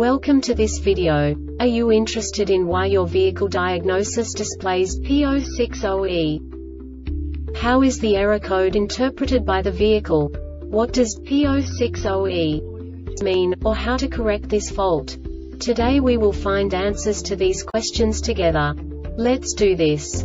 Welcome to this video. Are you interested in why your vehicle diagnosis displays P060E? How is the error code interpreted by the vehicle? What does P060E mean, or how to correct this fault? Today we will find answers to these questions together. Let's do this.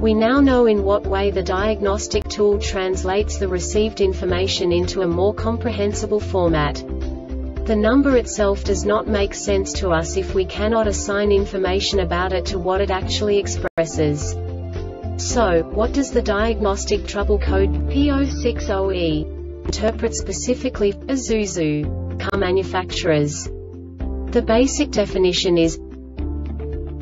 We now know in what way the diagnostic tool translates the received information into a more comprehensible format. The number itself does not make sense to us if we cannot assign information about it to what it actually expresses. So, what does the diagnostic trouble code P060E interpret specifically for Isuzu car manufacturers? The basic definition is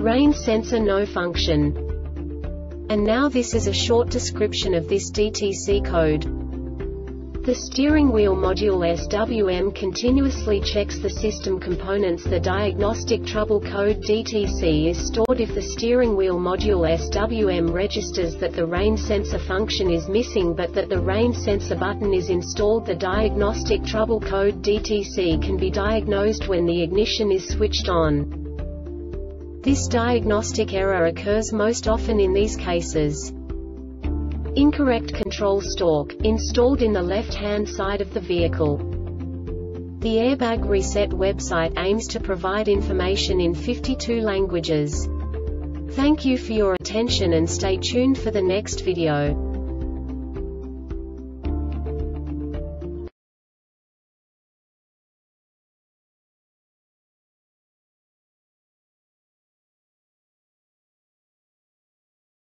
rain sensor no function. And now this is a short description of this DTC code. The steering wheel module SWM continuously checks the system components The diagnostic trouble code DTC is stored if the steering wheel module SWM registers that the rain sensor function is missing but that the rain sensor button is installed The diagnostic trouble code DTC can be diagnosed when the ignition is switched on. This diagnostic error occurs most often in these cases. Incorrect control stalk, installed in the left-hand side of the vehicle. The Airbag Reset website aims to provide information in 52 languages. Thank you for your attention and stay tuned for the next video.